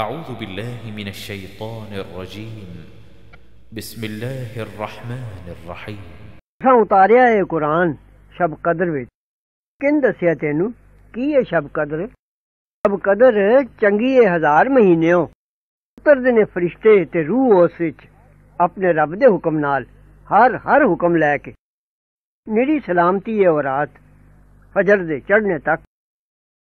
أعوذ بالله من الشيطان الرجيم. بسم الله الرحمن الرحيم. اتاریا اے قرآن شب قدر وچ۔ کن دسیا تینوں کی اے شب قدر؟ شب قدر چنگی ہے ہزار مہینے ہو اتر دے فرشتے تے روح اس وچ، اپنے رب دے حکم نال، ہر ہر حکم لے کے۔ میری سلامتی ہے اور رات، فجر دے چڑھنے تک۔